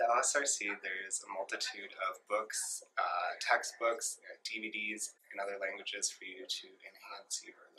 the LSRC, there's a multitude of books, uh, textbooks, uh, DVDs, and other languages for you to enhance your